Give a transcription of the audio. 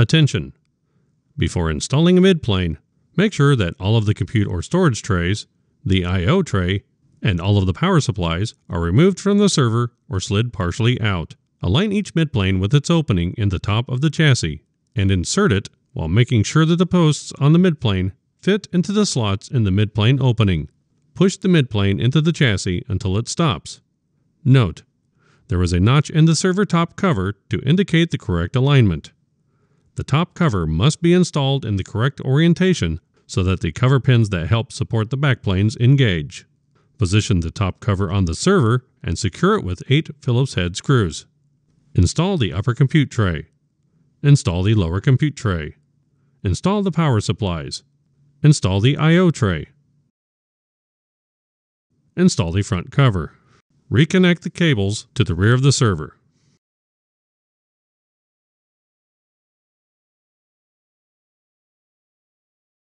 Attention! Before installing a midplane, make sure that all of the compute or storage trays, the I.O. tray, and all of the power supplies are removed from the server or slid partially out. Align each midplane with its opening in the top of the chassis and insert it while making sure that the posts on the midplane fit into the slots in the midplane opening. Push the midplane into the chassis until it stops. Note, there is a notch in the server top cover to indicate the correct alignment. The top cover must be installed in the correct orientation so that the cover pins that help support the backplanes engage. Position the top cover on the server and secure it with 8 Phillips head screws. Install the upper compute tray. Install the lower compute tray. Install the power supplies. Install the I.O. tray. Install the front cover. Reconnect the cables to the rear of the server.